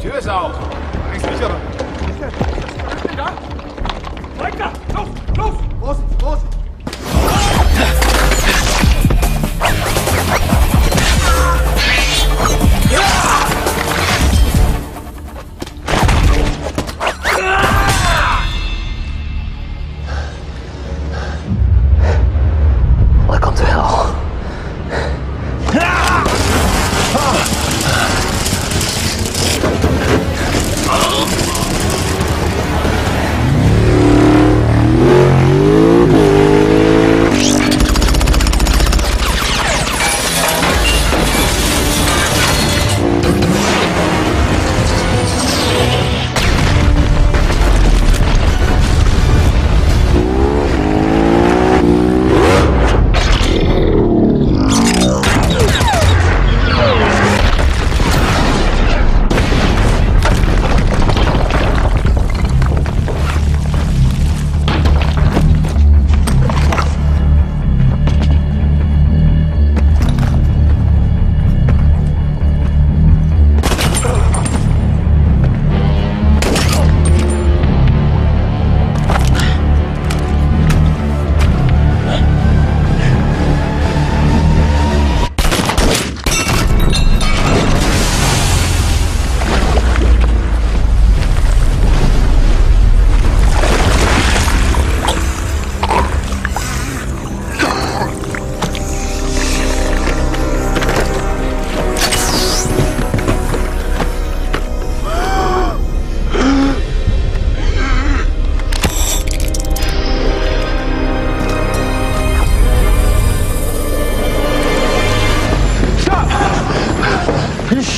Tür ist auf. Reiß mich. Was ist denn da? Weiter! Los! Los!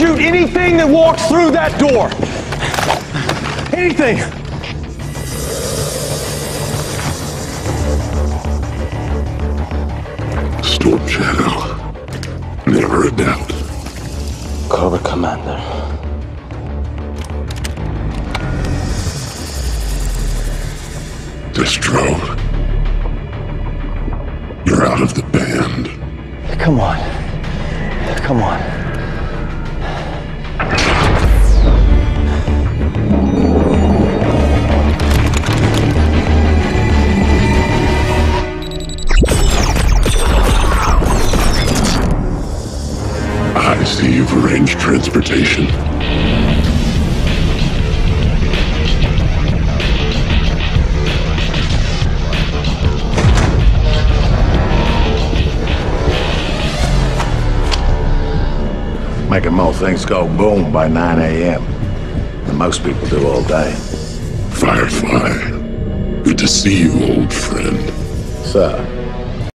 Shoot anything that walks through that door! Anything! Storm Shadow. Never a doubt. Cobra Commander. Destro. You're out of the band. Come on. Come on. You've arranged transportation. Making most things go boom by 9 a.m. than most people do all day. Firefly. Good to see you, old friend. Sir,